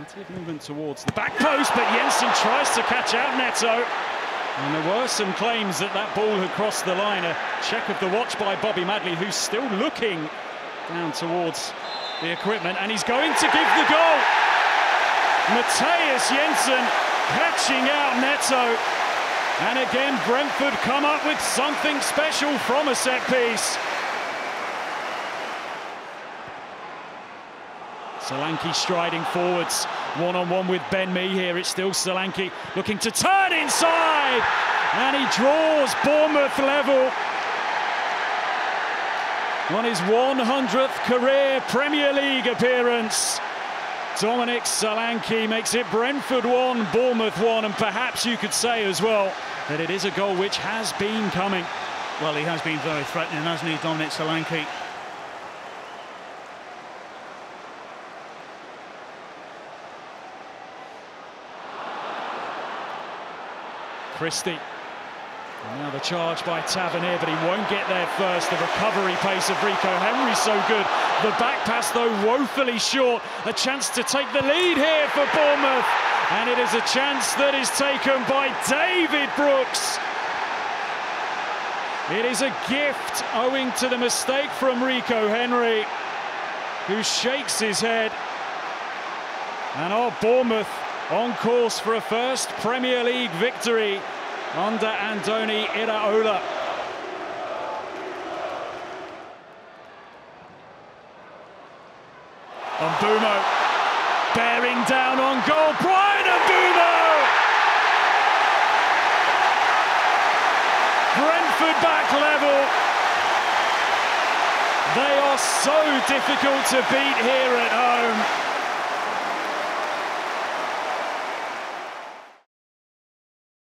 Plenty of movement towards the back post, but Jensen tries to catch out Neto. And there were some claims that that ball had crossed the line. A check of the watch by Bobby Madley, who's still looking down towards the equipment, and he's going to give the goal. Mathias Jensen catching out Neto. And again, Brentford come up with something special from a set piece. Solanke striding forwards, one-on-one with Ben Mee here. It's still Solanke looking to turn inside, and he draws Bournemouth level on his 100th career Premier League appearance. Dominic Solanke makes it Brentford 1, Bournemouth 1, and perhaps you could say as well that it is a goal which has been coming. Well, he has been very threatening, hasn't he, Dominic Solanke? Christie. And now the charge by Tavernier, but he won't get there first. The recovery pace of Rico Henry so good. The back pass, though, woefully short. A chance to take the lead here for Bournemouth. And it is a chance that is taken by David Brooks. It is a gift owing to the mistake from Rico Henry, who shakes his head. And our Bournemouth on course for a first Premier League victory under Andoni Iraola. Mbeumo bearing down on goal. Bryan Mbeumo! Brentford back level. They are so difficult to beat here at home.